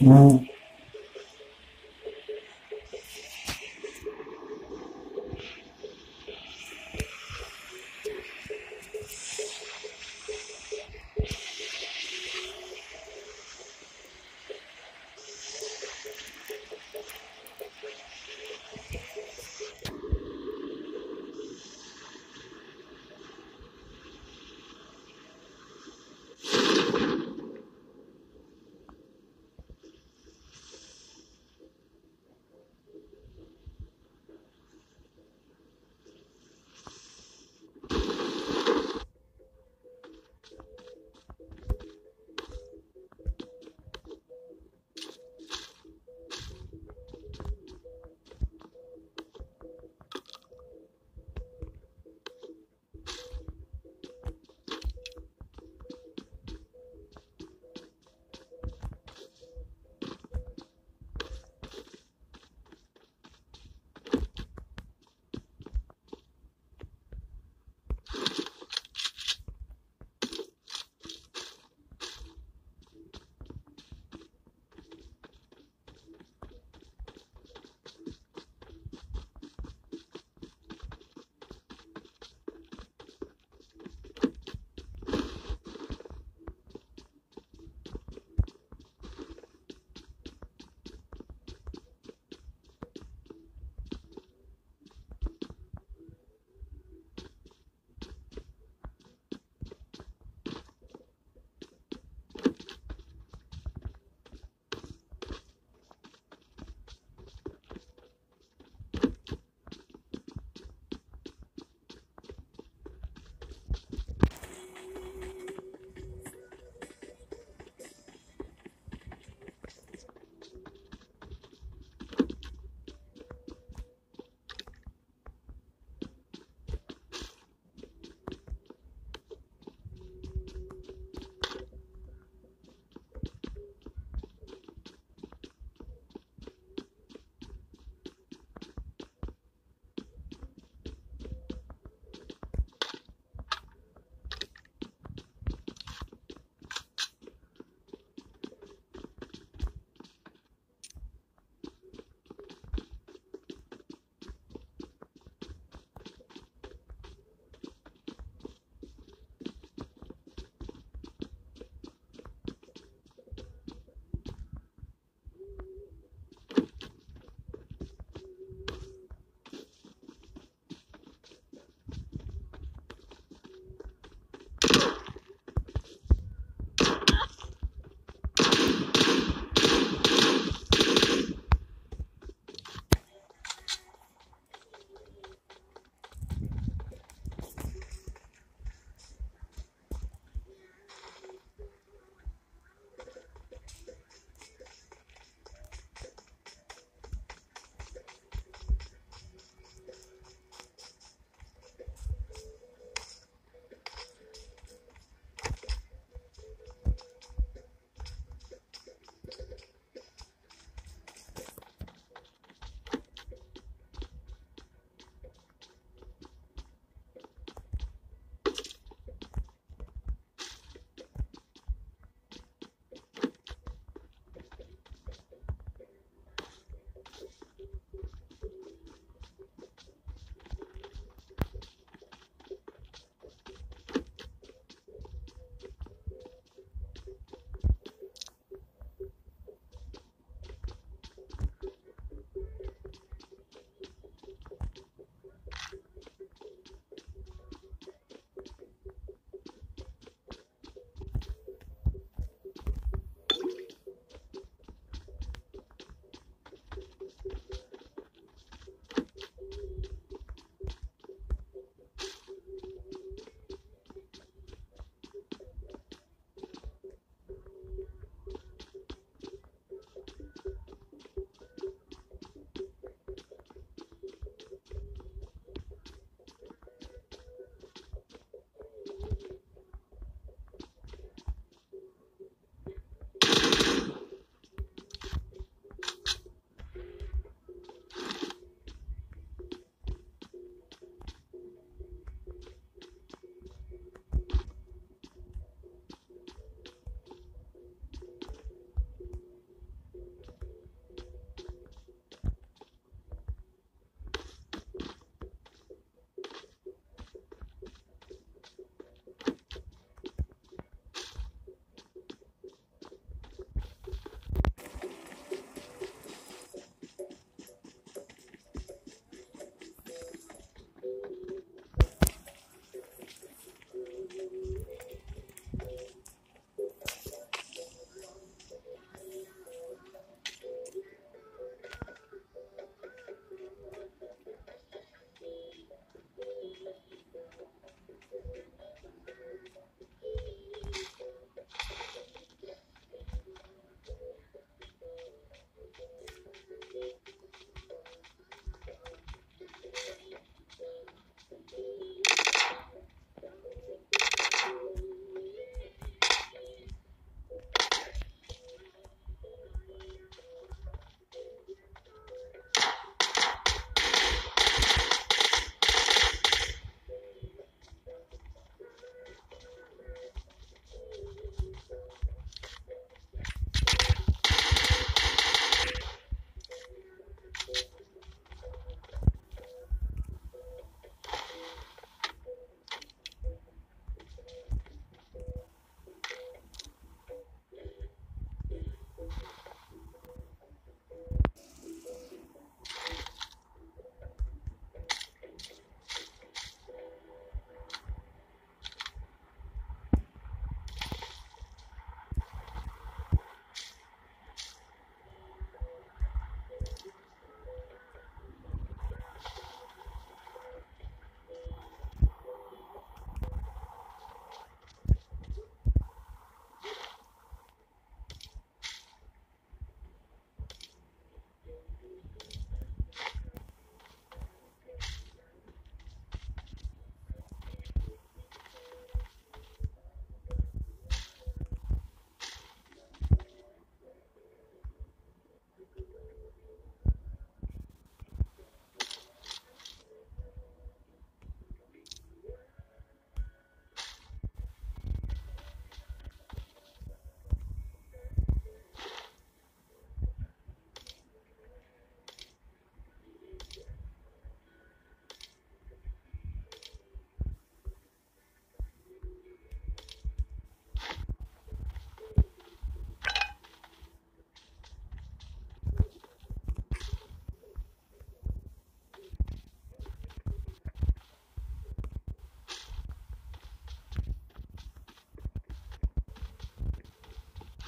you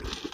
you